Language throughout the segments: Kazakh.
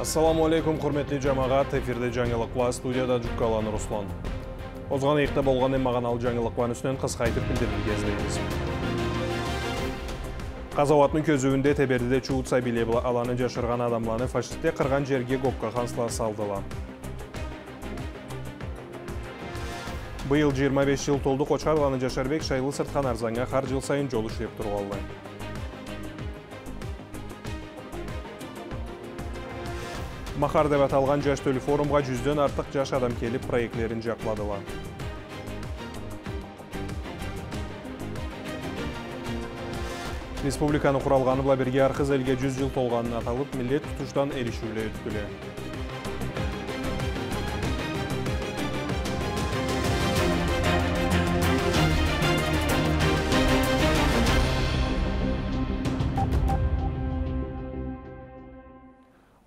ассаламу алейкум курметтүү жамаат эфирде жаңылык а студияда жуккалан руслан. Озгоныйыкта болгон эм маканал жаңылык банын үстүнөн кыска айтып билдр казабаттын көзүүндө тебердиде чусабие аланы жашырган адамларны фашисттер кырган жерге коксалдыла быйыл жыйырма беш жыл толду кочкор ланы жашарбек шайлы сырткан арзанга хар жыл сайын жол иштеп туруп Махар деп аталған жаш төлі форумға жүзден артық жаш адам келіп проектлерін жақладыла. Республиканы құралғаны бұла бірге арқыз елге 100 жыл толғанын аталып, милет тұтыштан ерішулі өткілі.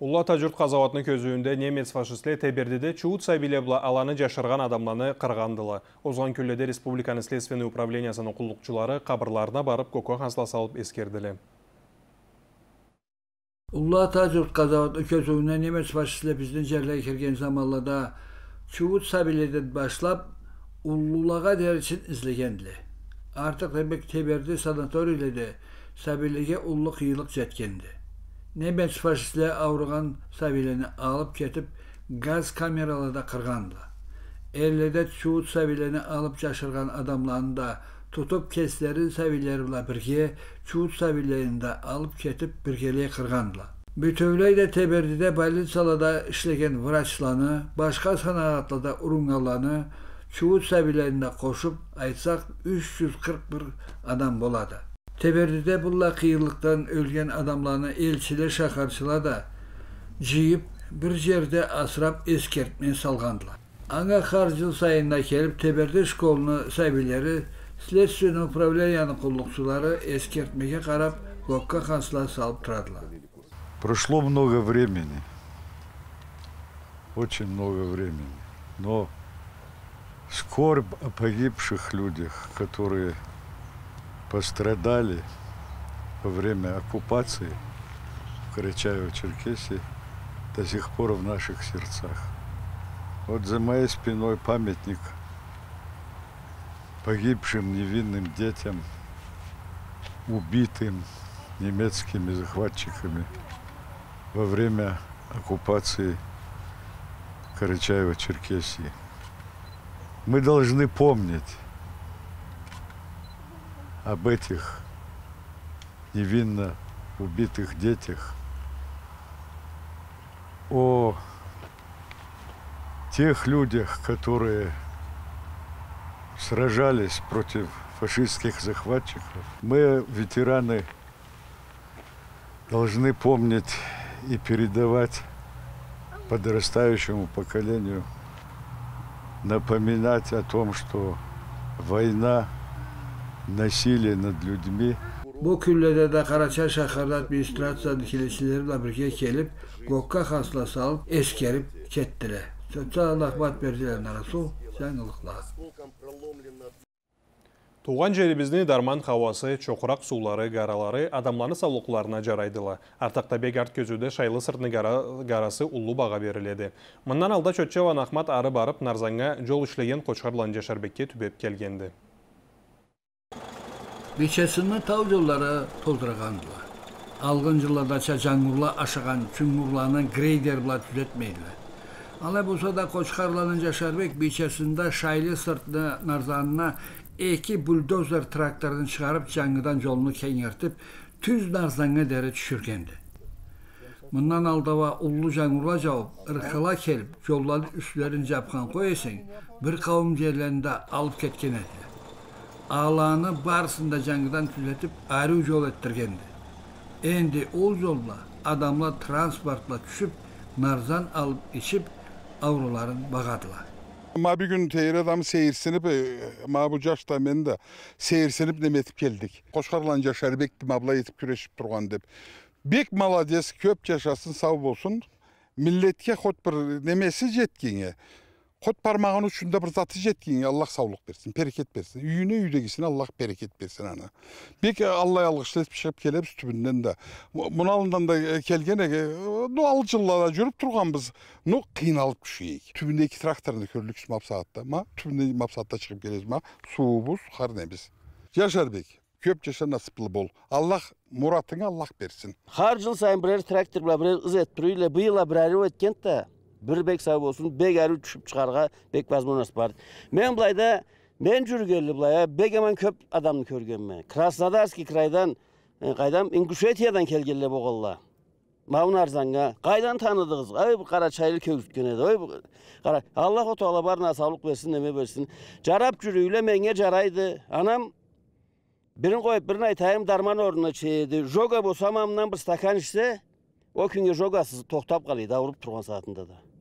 Улла тажұрт қазауатны көзуінде немец фашистле тебердіде чуут сабилебла аланы жашырған адамланы қырғандылы. Озған күлледе Республиканы следственный управлениясының құллықчылары қабырларына барып көкө қансла салып ескерділі. Улла тажұрт қазауатны көзуінде немец фашистле біздің жерлер келген заманлада чуут сабиледен башлап уллулаға дәрісін izlegенділі. Артық демек теберді санаторийледе сабилеге уллы қиылық жеткенді. Немец фашистлер ауырған сәбилені алып кетіп, газ камераларда қырғанды. Әрледе чуут сәбилені алып жашырған адамларын да тұтып кестерін сәбилері бірге чуут сәбилерін да алып кетіп біргелей қырғанды. Бүтөвлей де тебердіде больницаларда ішлеген врачланы, башқа санағатларда урунгаланы, чуут сәбилеріне қошып, айтсақ 341 адам болады. Тебердіде бұлла қиырлықтан өлген адамланы елшілер шақаршыла да жиып бір жерде асырап ескертмен салғандылар. Аңа қар жыл сайында келіп Теберді школыны сәбилері следственный управленияның құллықшылары ескертмеге қарап көкке қансыла салып тұрадылар. Прошло много времени, очень много времени, но скорбь о погибших людях, которые пострадали во время оккупации в Карачаево-Черкесии до сих пор в наших сердцах. Вот за моей спиной памятник погибшим невинным детям, убитым немецкими захватчиками во время оккупации Карачаева-Черкесии. Мы должны помнить об этих невинно убитых детях, о тех людях, которые сражались против фашистских захватчиков. Мы, ветераны, должны помнить и передавать подрастающему поколению, напоминать о том, что война насилие над людьми. Bu küllede de Karaçay şəhərdə administrasiyanın kilisilərlə birgə kelib, qoqqa xasla salıb, eskerib ketdilər. Çox laqbat verdilər жаңылықлар. Туған жеріміздің дарман хауасы, чоқырақ сулары, гаралары адамланы саулықларына жарайдылы. Артақта бек арт көзуде шайлы сыртны гарасы ұлы баға беріледі. Мұндан алда Чөтчеван Ахмат ары барып, Нарзанға жол ішлеген Қочқарлан Жашарбекке түбеп келгенді. Бечесіні тау жолдары толтырғандылар. Алғын жылдача жаңғырла ашыған күңғырланың грейдер бұла түзетмейділер. Ala Bursa'da Koçkarlan'ın Caşarbek biçesinde Şaylı sırtlı narzanına iki buldozer traktörünü çıkarıp cangıdan yolunu kenyertip tüz narzanına dere düşürgendi. Bundan aldava ullu canurla cevap, ırkıla kelip yolların üstlerin cepkan koyasın, bir kavim yerlerinde alıp ketkin edilir. Ağlanı barısında cangıdan tüzetip ayrı yol ettirgendi. Endi o yolla adamlar transportla düşüp narzan alıp içip avroların bağadılar. Ma bir gün teyir adam seyirsinip, ma bu yaşta men de seyirsinip demetip geldik. Koşkarlan Yaşar Bektim abla yetip küreşip turgan dep. Bek malades köp yaşasın sağ bolsun. Milletke hot bir nemesi jetkenge. Bir zatı jetkin Allah sağlık versin, bereket versin. Üyüne üydegisin Allah bereket versin ana. Bek Allah algışlayıp pişip kelep üstübünden de. Bunalından da e, kelgene e, doğal jıllarda жүрüp turganbız. No kıynalıp düşeyik. Tübünde iki traktorunu körlük mapsaatta ma. Tübünde mapsaatta çıkıp geliriz ma. Suubuz, har nemiz. Yaşar Bek, köp yaşa nasipli bol. Allah muratını Allah versin. Har jıl sayın birer traktör bilen birer ız ettiriyle bıyıla birer ötken de bir bek sahip olsun, bek eri düşüp çıkarga, bek vazmonas var. Men bulayda, men jürgelli bulaya, bek eman köp adamını körgenme. Krasnodarski kraydan, e, qaydam Ingushetiyadan kelgenler boğalla. Mavun arzanga, qaydan tanıdığız, ay bu qara çaylı kögütken edi, ay bu qara, Allah o toğla barına sağlık versin, neme versin. Carap jürüyle menge caraydı, anam birini koyup birini aytayım darman oruna çeydi. Joga bosamamdan bir stakan içse, o künge jogasız toktap kalıydı, avurup turgan saatinde de.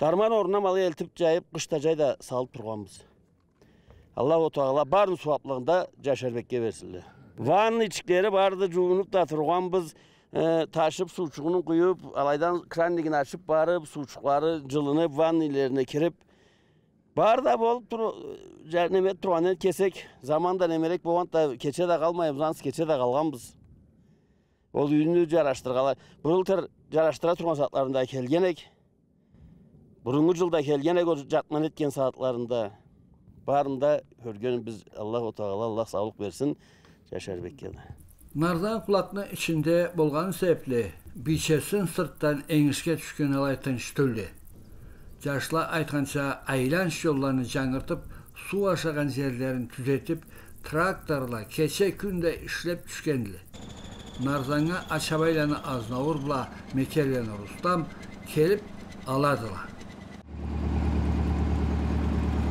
Malı eltip jayıp kışta jay da salıp turganbız. Allah o Teala barın suaplığında Caşerbek'e versinler. Vanın içikleri bardı juğunup da turganbız. E, taşıp suçuğunu kuyup alaydan kranligini açıp barıp suçukları cılınıp van ilerine kirip Barda bolup tur nemet turgan kesek zamanda nemerek bolgand da keçe de kalmayıp zans keçe de kalganbız. Ол үйүнү жараштыргала. Былтыр жараштыра турган саатларында келгенек. Бурунку жылда келгенек о жатман эткен саатларында барында көргөн биз Аллах Таала Аллах саулык берсин Жашарбекке да. Nardan kulaklı içinde bolgan sebeple biçesin sırttan enişke düşkün alaytan ştüldü. Yaşla aytkança aylanç yollarını cangırtıp su aşagan yerlerini tüzetip traktorla keçe günde işlep düşkenli. Narzanga açabaylanı aznavurla mekerleni Rustam kelip aladılar. Oh,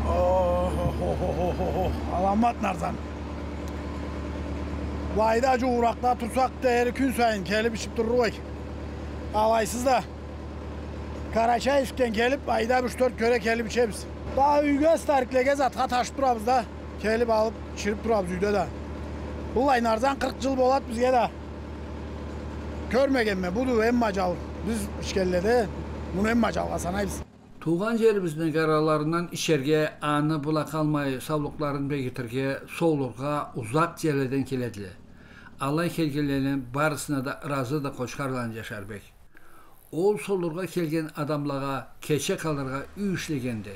oh, oh, oh, oh, oh. Alamat Narzan. Vaydacı uğrakta tursak değeri gün sayın kelip içip durur vay. Alaysız da. Karaçay üstten gelip ayda 3-4 köre kelip içemiz. Daha üyge starikle gez atka taşıp durabız da. Kelip alıp çirip durabız üyde da. Bulay Narzan 40 yıl bolat bizge de. Körmegen mi? Budu en macal. Biz işkellede bunu en macal kasanayız. Yerimizin qaralarından içerge anı bula kalmayı savlıqların begitirge soğulurga uzak yerlerden kelediler. Allah kelgelerin barısına da razı da koçkarlan Yaşarbek. Ol solurga kelgen adamlağa keçe kalırga üyüşlegendi.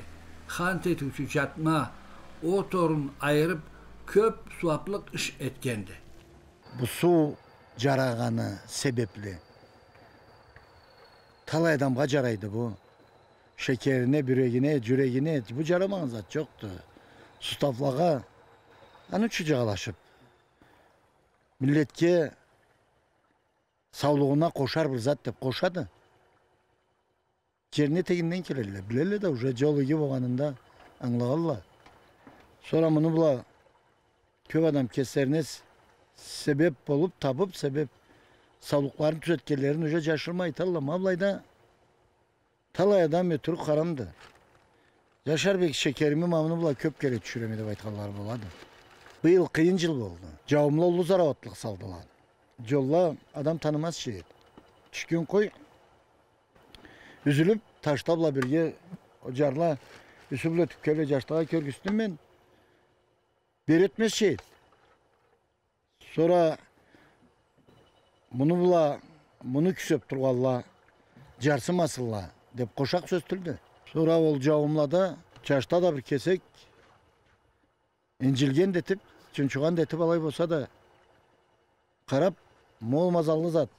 Han tetüçü jatma, o torun ayırıp köp suaplık iş etkendi. bu su jaragаны себепли талай адамға жарайды бұл бүйрегіне жүрегіне бұл жарамаған зат жоқты суставлаға аны үчү жагалашып милletке саулығына қошар бір зат деп қошады жеріне тегінден келелі білелі да уже жол үйге болғанында аңлағалла sonra мұны бұла көп адам кесерінес себеп болып табып себеп саулықтарын түзеткендерін уже жашырмай таллам абылайда талай адам өтірік қарамды жашарбек шекеріме мамыны бұла көп кере түшіреме деп айтқанлар болады биыл қиын жыл болды жауымлы ұлы зарауатлық салдылар жолла адам танымас жер түшкен қой үзіліп таштабла бірге жарла үсібле түпкеле жаштаға көргістім мен беретмес шейт sonra мұны бұла мұны күсеп тұрғанла жарсымасынла деп қошақ сөз тілді sonra ол жауымлада чашта да бір кесек інжілген детіп чүнчуған детіп алай болса да қарап мол мазалы зат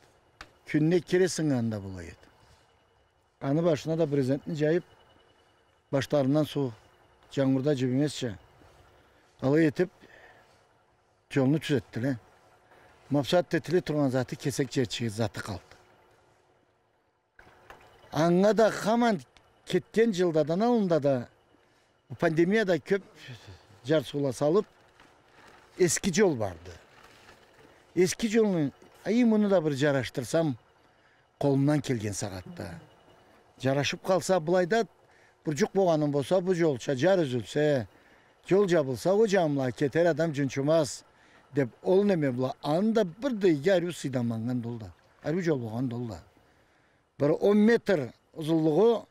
күніне кересің анда бұла еді аны башына да брезентін жайып баштарынан су жаңбырда жібімесші алай етіп жолunu түзеттілер мақсат тетіле тұрған заты кесек жерчігі заты қалды. Аңға да хаман кеткен жылдадан алында да пандемияда көп жар сула салып eski жол барды. Eski жолны ай мұны да бір жараштырсам қолымнан келген сағатта. Жарашып қалса былайда бір жүк болғаным болса бұл жолша жар үзілсе жол жабылса о жамла кетер адам жүнчумас деп ол неме була анда бірдей яру сыйдаманган долда ару жол болгон долда бір он метр ұзынлығы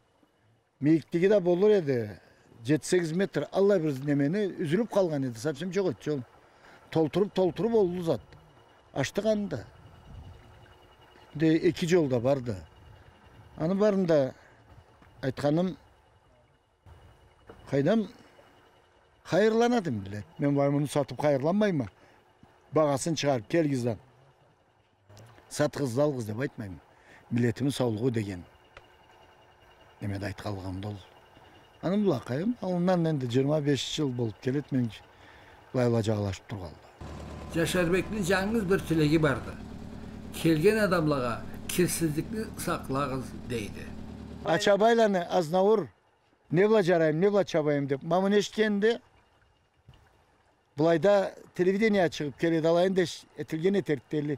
Мейіктігі де болыр еді. 7-8 метр алла бір немені үзіліп қалған еді. Совсем жоқ еді жол. Толтырып, толтырып олды зат. Аштығанда. Де екі жолда барды. Аны барында айтқаным қайдам қайырланадым білет. Мен бай мұны сатып қайырланмай ма? Бағасын шығарып келгізді. Сатқызды алғыз деп айтмаймын. Билетімін саулығы деген. Немеді айтқалғам дол. Аны бұла қайым, алынан енді 25 жыл болып келет мен былайла жағалашып тұрғалды. Yaşarbek'in жаңыз bir tilegi vardı. Kelgen adamlağa kirsizlikni saqlağız deydi. Açabaylanı aznavur. Ne bula jarayım, ne bula çabayım деп. Televideniye çıkıp keledi alayın da etilgen eterikterli bir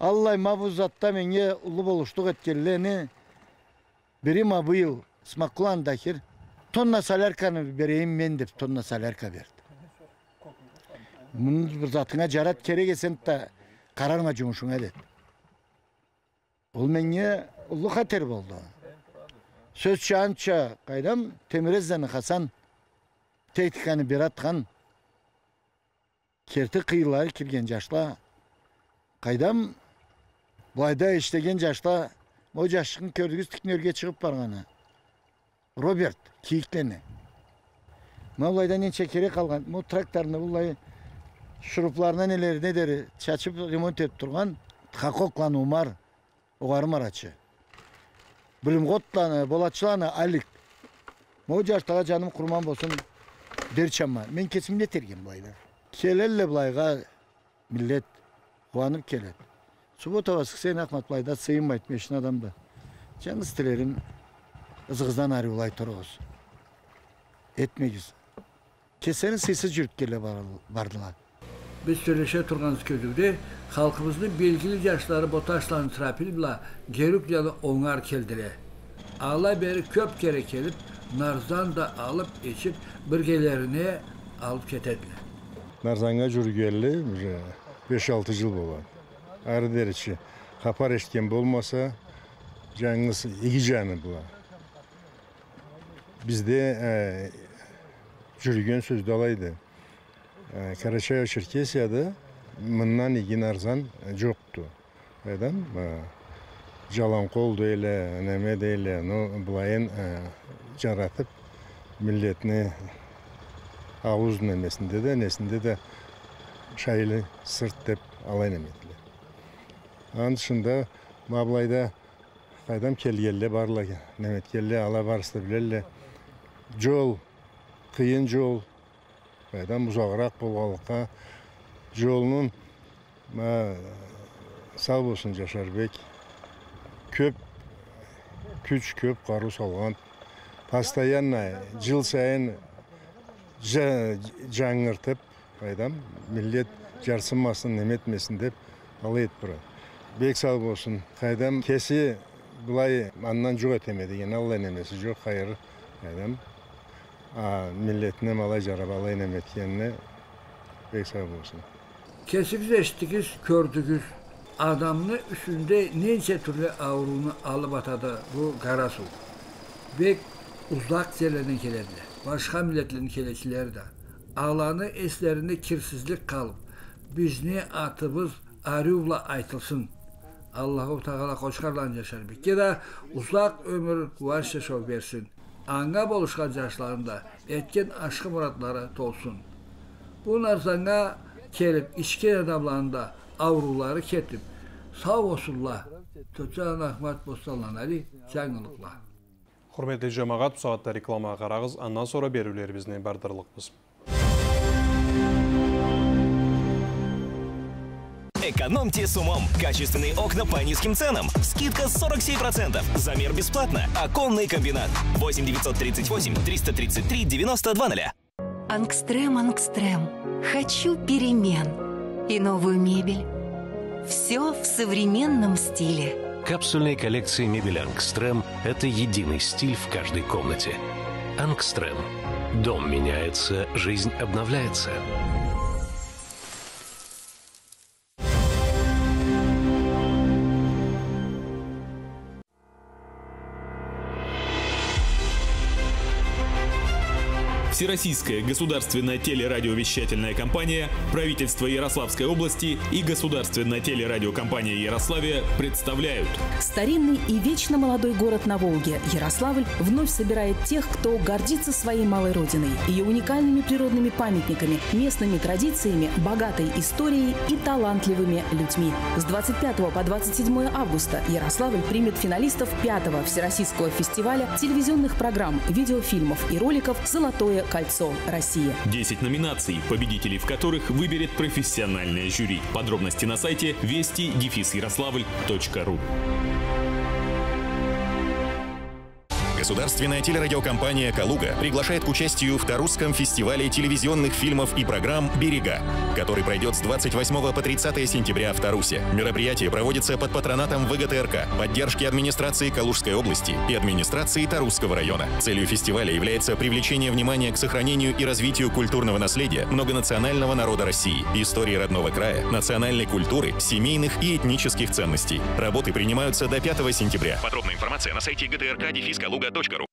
Allah ma bu zatta menge ulu boluştuk etkellerini biri ma bu yıl smaklan dahir tonna salerkanı vereyim men dep tonna salerka verdi. Bunun bir zatına jarat kerek esen de kararma cumuşuna dedi. Ол менге ұлы қатер болды. Сөз шанша қайдам Темірезені Хасан техниканы бератқан керті қиылар келген жашла қайдам бұлайда іштеген жашла о жашқын көрдігіз тікнерге шығып барғаны. Роберт киіктені. Ма бұлайда ненше керек қалған. Мо тракторны бұлай шурупларына нелер недері чачып ремонт етіп тұрған Хақоқлан Умар оғарым арачы. Болатшыланы алик. Мо жаштаға жаным құрман болсын дерчама. Мен кесімде терген бұлайда. Келелі бұлайға милlet Kuanıp kelet. Subotova Hüseyin Ahmet Bayda sıyınmaydı meşin adamdı. Canı stilerin ızgızdan arı olay toroğuz. Etmeyiz. Kesenin sesi cürtkele bardılar. Biz söyleşe turganız köydükde halkımızın bilgili yaşları botaşlan trapilbla gerükyalı onlar keldire. Ağla beri köp kere kelip narzdan da alıp içip bölgelerini alıp ketediler. Narzanga cürgelli. Уже 5-6 жыл болады. Ары деречі хапар ештен болмаса жаңыз игі жаны бұла. Бізде ә, жүрген сөзді алайды. Ә, Карачаево Черкесияда мыннан иген арзан жоқты. Айдан жалан қол дейлі, неме дейлі, но бұлайын ә, жаратып милletini ауыз немесінде де несінде де шайлы сырт деп алайын еметілі. Анын Маблайда қайдам барлы неметкелі ала барысты білелі. Жол, қиын жол, қайдам ұзағырақ болғалыққа жолының сау болсын Жашарбек көп күч көп қару салған постоянно жыл сайын жа- жаңыртып қайдам милlet жарсымасын неметмесін деп алайт бұра бек сау болсын қайдам кесі былай аннан жоқ етеме деген алла немесі жоқ қайыр қайдам милletine малай жарап алай неметкеніне бек сау болсын Kesikiz eşitikiz, kördükiz. Adamını üstünde neyse türlü avrunu alıp atadı bu Karasu. Bek uzak yerlerden gelediler. Başka milletlerin keleçileri de. Kirsizlik kalıp, bizni atımız arıvla aytılsın. Allahu Teala koşkarlan yaşar bir kere uzak ömür var yaşav versin. Anga boluşkan yaşlarında etken aşkı muratları dolsun. Bunlar sana kelip içken adamlarında avruları ketip sağ olsunlar. Tötçen Ahmet Bostanlan Ali жаңылықла. Құрметті жамағат, бұл сағатта рекламаға қарағыз, аннан sonra берулерімізіне бардырлықпыз. Экономьте с умом. Качественные окна по низким ценам. Скидка 47%. Замер бесплатно. Оконный комбинат. 8 938 333 92 0. Ангстрем, Ангстрем. Хочу перемен. И новую мебель. Все в современном стиле. Капсульные коллекции мебели Ангстрем – это единый стиль в каждой комнате. Ангстрем. Дом меняется, жизнь обновляется. Всероссийская государственная телерадиовещательная компания, правительство Ярославской области и государственная телерадиокомпания Ярославия представляют. Старинный и вечно молодой город на Волге, Ярославль, вновь собирает тех, кто гордится своей малой родиной, ее уникальными природными памятниками, местными традициями, богатой историей и талантливыми людьми. С 25 по 27 августа Ярославль примет финалистов 5-го Всероссийского фестиваля телевизионных программ, видеофильмов и роликов «Золотое кольцо Россия». 10 номинаций, победителей в которых выберет профессиональное жюри. Подробности на сайте вести-ярославль.ру. Государственная телерадиокомпания «Калуга» приглашает к участию в Тарусском фестивале телевизионных фильмов и программ «Берега», который пройдет с 28 по 30 сентября в Тарусе. Мероприятие проводится под патронатом ВГТРК, поддержки администрации Калужской области и администрации Тарусского района. Целью фестиваля является привлечение внимания к сохранению и развитию культурного наследия многонационального народа России, истории родного края, национальной культуры, семейных и этнических ценностей. Работы принимаются до 5 сентября. Подробная информация на сайте gtrk-калуга.ру.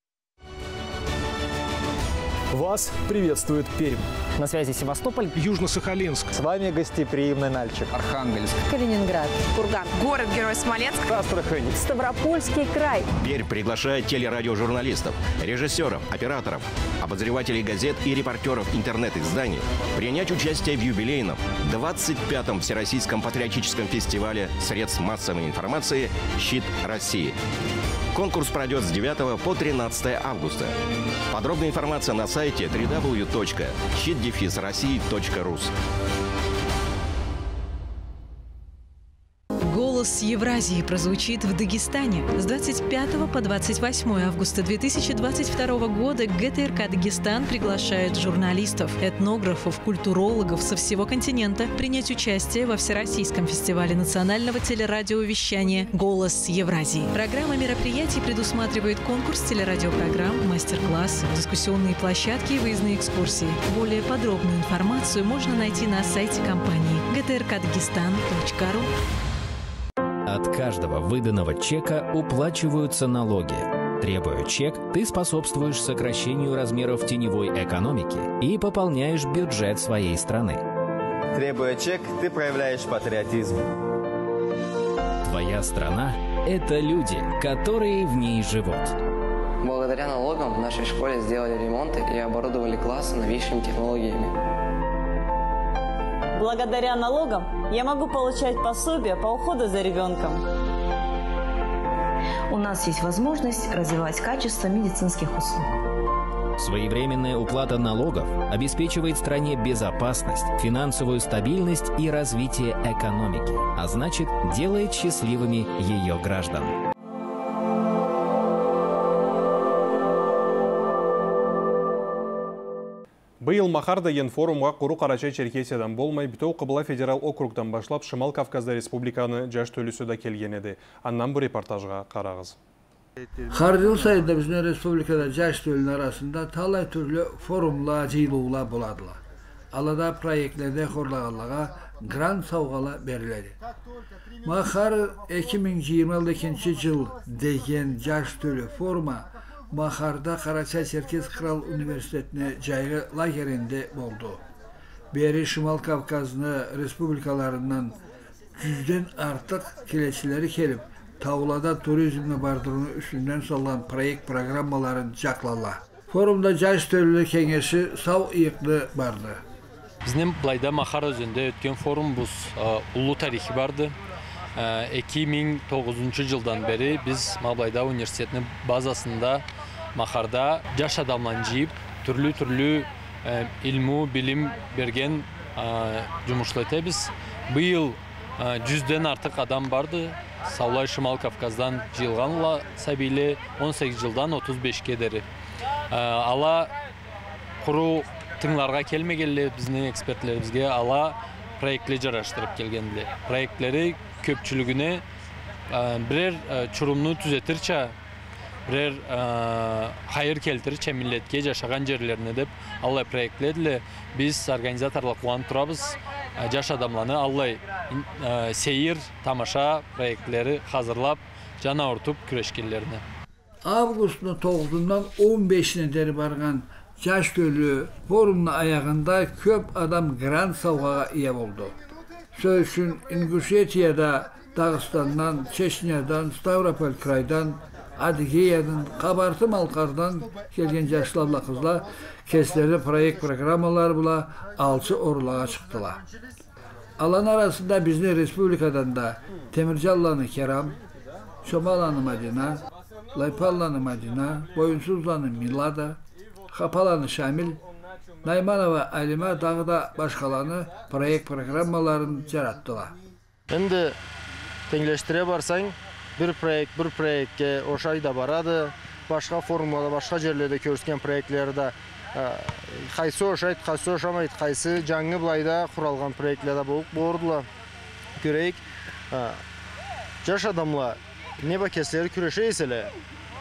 Вас приветствует Пермь. На связи Севастополь. Южно-Сахалинск. С вами гостеприимный Нальчик. Архангельск. Калининград. Курган. Город-герой Смоленск. Астрахань. Ставропольский край. Пермь приглашает телерадиожурналистов, режиссеров, операторов, обозревателей газет и репортеров интернет-изданий принять участие в юбилейном 25-м Всероссийском патриотическом фестивале средств массовой информации «Щит России». Конкурс пройдет с 9 по 13 августа. Подробная информация на сайте www.щитдефисроссии.рус. «Голос Евразии» прозвучит в Дагестане. С 25 по 28 августа 2022 года ГТРК «Дагестан» приглашает журналистов, этнографов, культурологов со всего континента принять участие во Всероссийском фестивале национального телерадиовещания «Голос Евразии». Программа мероприятий предусматривает конкурс телерадиопрограмм, мастер-класс, дискуссионные площадки и выездные экскурсии. Более подробную информацию можно найти на сайте компании gtrkdagestan.ru. От каждого выданного чека уплачиваются налоги. Требуя чек, ты способствуешь сокращению размеров теневой экономики и пополняешь бюджет своей страны. Требуя чек, ты проявляешь патриотизм. Твоя страна – это люди, которые в ней живут. Благодаря налогам в нашей школе сделали ремонты и оборудовали классы новейшими технологиями. Благодаря налогам я могу получать пособие по уходу за ребенком. У нас есть возможность развивать качество медицинских услуг. Своевременная уплата налогов обеспечивает стране безопасность, финансовую стабильность и развитие экономики, а значит, делает счастливыми ее граждан. Быйыл махарда ен форумға құру қарачай Черкесиядан болмай, Бітеу Қыбыла федерал округтан башлап Шымал Кавказда республиканы жаш төлісі да келген еді. Аннан бұл репортажға қарағыз. Yıl sayında bizim respublikada caş dölün arasında talay türlü forumla, ciyluğla buladılar. Alada proyektlərdə xorlağalığa grant savğala veriledi. Mahar 2022 yıl degen caş dölü foruma Maharda Karaçay Çerkez Kral Üniversitetine cayı lagerinde oldu. Beri Şimal Kafkazını respublikalarından yüzden artık kileçileri kelip tavlada turizmle bardırını üstünden salan proyekt programmaların caklala. Forumda Caş Tölü Kengesi sav iyikli bardı. Bizim Blayda Mahar özünde ötken forum bu ulu tarihi vardı. 2009 yıldan beri biz Mablayda Üniversitesi'nin bazasında Maharda жаш адамларын жиып түрлүү түрлүү илму билим берген жумуштар этебиз быйыл жүздөн артык адам барды саулай шымал кавказдан жыйылган ла сабийле 18 жылдан 35ке дери ала куруу тыңларга келмегенле биздин экспертлерибизге ала проектлер жараштырып келгенле проектлери көпчүлүгүнө бирер чурумну түзетирче бірер хайыр келтирче милletке жашаган жерлерине деп алай проектледиле биз организаторлук кубанып турабыз жаш адамларны алай сейир тамаша проектлери hazırlап жана ортуп күрөшкенлерине Avgust'un 9'undan 15'ine deri bargan Caş Gölü forumunun ayağında köp adam grant savgaga iya oldu. Söz üçün İngushetiyada, Dağıstandan, Çeşnyadan, Stavropol kraydan, Адыгеядын кабартым алкардан келген жашларла кызла кестери проект программалар була алчы орулага чыктыла. Alan arasında bizni Respublikadan da Temircallanı Keram, Çomalanı Madina, Laypallanı Madina, Boyunsuzlanı Milada, Hapalanı Şamil, Naymanova Alima dağda başkalanı proyekt programmalarını yarattılar. Şimdi tengleştire barsan, bir proyekt bir proyektke oşay da barады. Başka forumlarda, başka yerlerde körüsken proyektlerde qayсы oşayt, qayсы oşamayt, qayсы жаңы былайда құралған проектлерде болып бордыла. Көрейік, жаш адамла неба кеслері күреше еселе.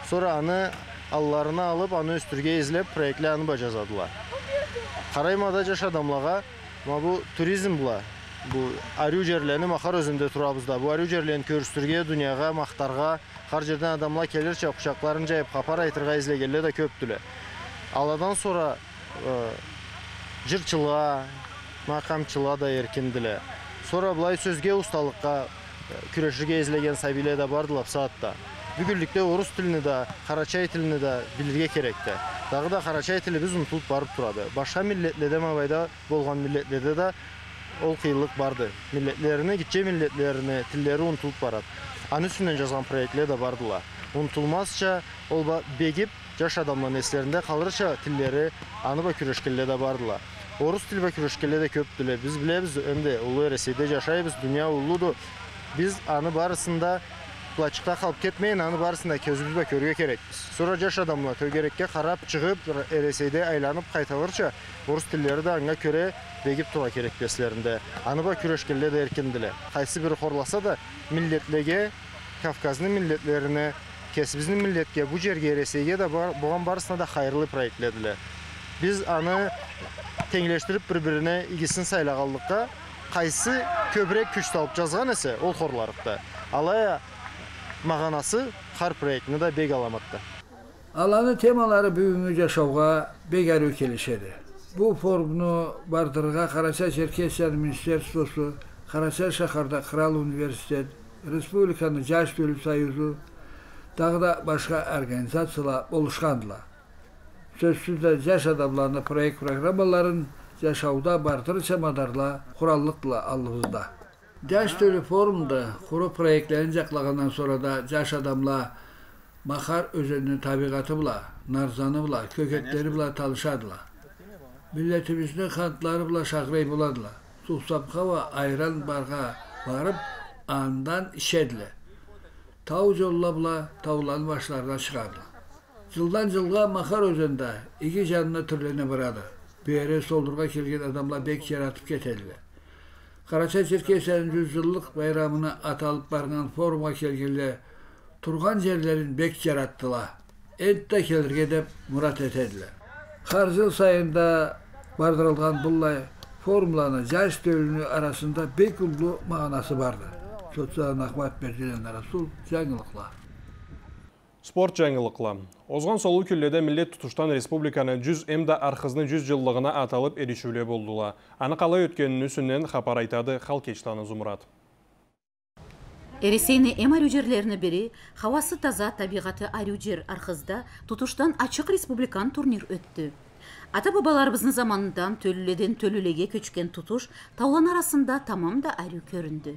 Sonra аны алларына алып, аны өстүрге излеп, аны бажазадыла. Қараймада жаш адамлаға, ма bu туризм була. Bu арю жерлерни махар өзүндө турабыз да. Bu арю жерлерин көрүстүргө, дүйнөгө, мактарга, har жерден адамлар келирче кучакларын жайып, капар айтырга излегенлер да көптүлө. Аладан sonra жырчılığa, макамчılığa да эркиндиле. Sonra былай сөзге усталыкка, күрөшүгө излеген сабилер да бардылар саатта. Бүгүнлүктө орус тилини да, карачай тилини да билирге керекте. Дагы да карачай тили биз унутулуп барып турады. Башка миллетлерде мабайда болгон миллетлерде да ол кыйынлык барды. Миллетлерини, киче миллетлерини, тилдери унутулуп барат. Анын үстүнөн жазган проектлер да бардылар. Унутулмасча ол бегип жаш адамдын эслеринде калырча тилдери аны ба күрөшкенлер да бардылар. Орус тили ба күрөшкенлер да көптүлөр. Биз билебиз, энди улуу Ресейде жашайбыз, дүйнө улууду. Биз аны барысында плачыкта калып кетмейин, аны барысында көзүбүз ба көргө керекпиз. Sonra жаш адамлар көгерекке карап чыгып, Ресейде айланып кайталырча орус тилдери да аңа көрө бегип тура керек беслеринде. Аны ба күрөшкенлер да эркиндиле. Кайсы бир хорласа да миллетлеге, Кавказдын миллетлерине кесибиздин миллетке, бу жерге Ресейге да буган барысына да хайырлы проектледилер. Биз аны теңлештирип бири-бирине игисин сайлаганлыкка кайсы көбүрөөк күч салып жазган эсе, ол хорларыкта. Алая мағанасы қар проектini да бек yaşavğa begar kelişedi. Bu forumunu bardırığa Karaçay Çerkesiyan Ministerstosu, Karaçay şaharda Kral Üniversitet, Respublikanın Jaş Bölüm Sayızı, dağı da başka organizasiyalar oluşkandılar. Sözsüz de yaş adamlarını proyekt programmaların yaşavda bardırıça madarla, kurallıkla alımızda. Yaş Dölü Forum'da kuru proyektlerini jaklagından sonra da yaş adamla Makar özünün tabiatı bula, narzanı bula, köketleri bula talışadılar. Milletimizin kantları bula şakrayı buladılar. Susapka ve ayran barga varıp andan işediler. Tav yolla bula tavların başlarına çıkardı. Жылдан жылға Makar өзінде iki жанына түрлене барады. Бері солдырға келген адамlar бек жаратып кетелді. Карачай Черкесияның 100 жылдық байрамына аталып барған форумға келгенде тұрған жерлерін бек жараттылар. Энтте келерге деп мұрат етеділер. Har жыл сайында бардырылған бұллай формуланы жаш төлүнү арасында бек улуу мағынасы барды. Социалын Ахмат Бердилен Расул жаңылықла. Спорт жаңылықла. Озған солу күлледе милlet тұтыштан республиканы 100 эмда архызны 100 жыллығына аталып ерішуле болдула. Аны қалай өткенін үсінен хапар айтады хал кечтаны Зумрат. Эресейни эм арюжерлеріне бири хавасы таза табиғаты арюжер архызда тутуштан ачык республикан турнир өттү. Ата бабаларыбыздын заманынан төлүледен төлүлеге көчкен тутуш таулан арасында тамам да арю көрүндү.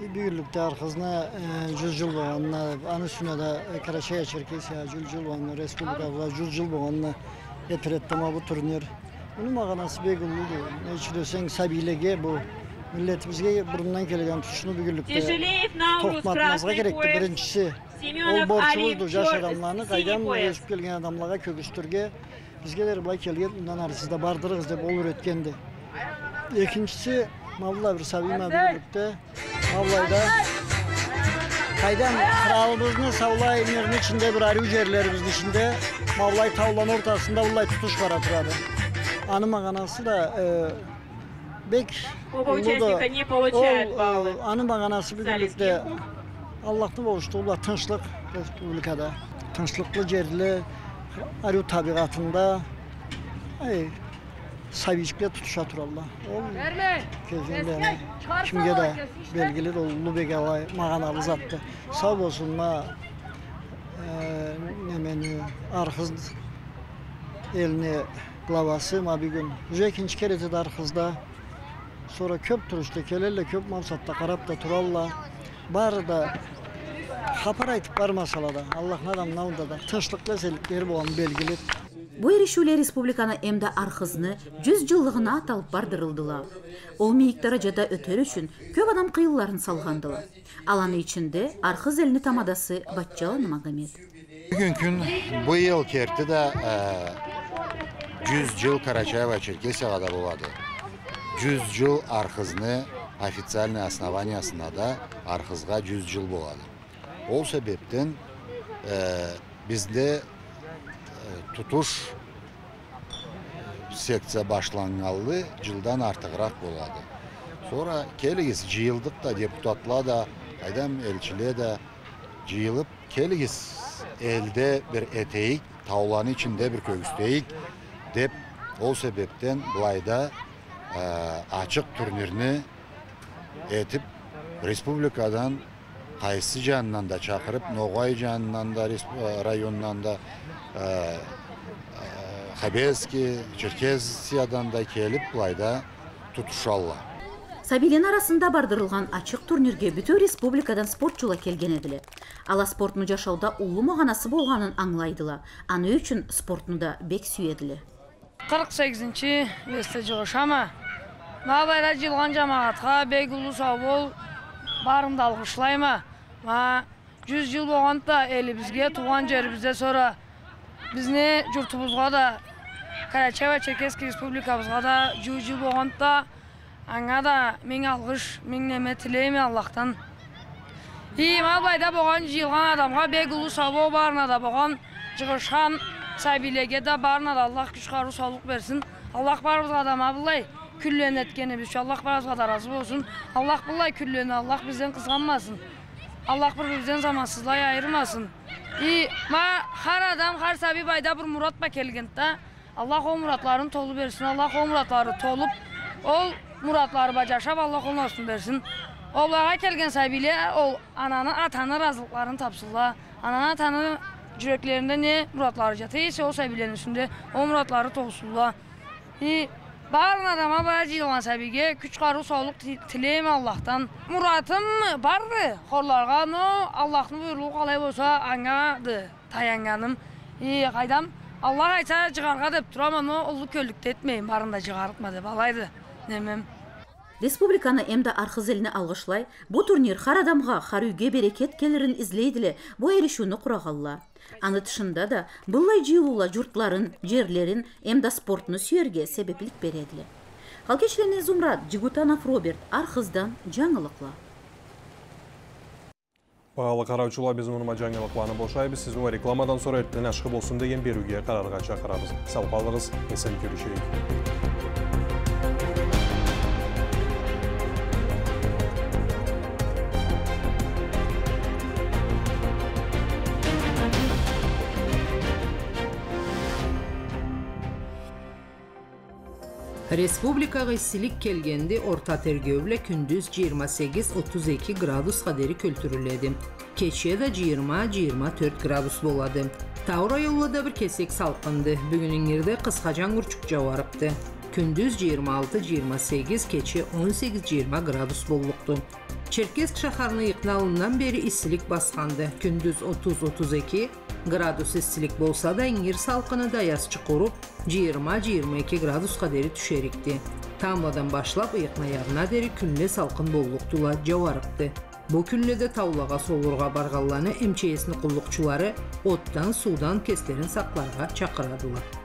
Büyürlükte arkasına cüzcül boğanına, anı üstüne de Karaçaya Çerkesiya cüzcül boğanına, Respublika var cüzcül boğanına etirettim bu turnir. Bunun mağanası bek uludu. Ne içiyorsan sabilege bu. Milletimizge burundan kelegen tuşunu büyürlükte tokmatmazga gerekti birincisi. Ol borçumuzdu yaş adamlarını kaydan ölçüp kelgen adamlara köküstürge bizge de bulay kelgen bundan arasında bardırız dep olur etkendi. İkincisi Mavla bir Savima birlikte Mavlay'da Kaydan kralımızın savla emirinin içinde bir arı yerlerimizin içinde Mavlay tavlan ortasında Mavlay tutuş var atıradı. Anıma kanası da e, bek Uluda, ol, e, anıma kanası birlikte Allah'tan oluştu. Ular tınçlık Respublikada. Tınçlıklı yerli arı tabiatında. Ey, Ol kezinde yani. Kimge de belgili de ulu bek alay mağanalı zattı. Sağ olsun ma e, nemeni arxız eline glavası ma bir gün. Üze ikinci kere de arxızda Sonra köp turuşta kelelle köp mavsatta qarab da turalla. Bari da xapar aytib barmasalar da Allah'ın adamına da tinchlikla selikleri bolan belgili. Bu erişүүлер республиканы эмді архызны 100 жыллығына аталып бардырылдыла. Ол мейік даражада өтөр үшін көп адам кыйылларын салгандыла. Аланы içinde архыз элини тамадасы. Bugünkü bu yıl kerti de e, 100 yıl Карачаева Черкесияда болады. 100 yıl Arxızны официальный основаниясында да Arxızға 100 yıl болады. Ол себептен e, tutuş секция башланғалы жылдан артығырақ болады. Sonra келігіз жиылдық та депутатла да, айдам елчіле де жиылып келігіз elde bir eteğik, tavlanın içinde bir kögüsteyik деп ол себептен былайда e, açık turnirini etip республикадан қайсы жанынан да шақырып ноғай жанынан да респ- районынан да хабельский черкесиядан да келіп былайда tutuşallar. Сабилен арасында бардырылған ачык турнирге бүтө республикадан спортчулар келген эдиле. Ала спортну жашауда улуу маганасы болганын аңлайдыла. Аны үчүн спортну да бек сүйедиле. 48-ci üniversite жығышама. Ма байра жылған жамағатқа бек ұлы сау бол, барымды алғышлайма. Ма 100 жыл болғанда елімізге, туған жерімізде sonra бізді жұртымызға да, Карачаева Черкесский республикамызға да 100 жыл болғанда аңа да мен алғыш, мен неме тілейме Аллахтан. И ма байда болған жиылған адамға бек ұлы сау бол барына да болған жығышқан сәбилеге де барына да Аллах қару саулық берсін. Аллах барымызға да ма бұлай күллен еткені біз Аллах барымызға да разы болсын. Аллах бұлай күллені, Аллах бізден қызғанмасын. Аллах бір бізден замансызлай айырмасын. И ма har адам, har сәби байда бір мұрат ба келген та. Аллах о мұратларын толы берсін. Аллах о мұратлары толып, ол мұратлары ба жашап, Аллах оның olsun берсін. Оларға келген сәбиле, ол ананы, атаны разылықларын тапсыла. Ананы, атаны жүрекlerinde ne muratları жатıysa o səbilərin üstündə o muratları toğsulla. E, Barın adama bacı yılan səbiqə, küç qarı sağlıq tiləyim Allah'tan. Muratım bardı, xorlarga, no, Allah'ın buyruğu qalay olsa anadı, tayanganım. E, qaydam, Allah ayça cığarqa deyib duram, ama oğlu köllükdə etməyin, barında cığarıtma deyib, alaydı, nemim. Республиканы эмді архыз элине алгышлай, бу турнир хар адамга, хар үйгө берекет келерин излейдиле, бу эришүүнү курагалла. Аны тышында да булай жыйылуула журтларын, жерлерин, эмда спортну сүйерге себеплик бередиле. Халкечлени Зумрат, Жигутанов Роберт, Архыздан жаңылыкла. Бағалы қараучылар біз мұныма жаңалықланы болшайбыз. Сіз оға рекламадан sonra өттен ашқы болсын деген беруге қарарға шақырамыз. Сау қалыңыз, есен көрішейік. Республикаға ісілік келгенде орта тергеубле күндіз 28-32 градус қадері көлтүрүледі. Кече да 20-24 градус болады. Таура да бір кесек салқынды. Бүгіннің ерде қысқа жаңғырчук жауарыпты. Күндіз 26-28, кече 18-20 градус болуқты. Черкеск шаһарының иqналынан бері ісілік басқанды. Күндіз 30-32 градус ісілік болса да, еңер салқыны да ясчы қоруп, 20-22 градусқа дері түшерікті. Тамладан башлап иqна ярына дері күнле салқын болуқтула жауарыпты. Бұл күнледе таулаға солурға барғалланы МЧС-ні құллықчылары оттан, судан кестерін сақларға чақырадылар.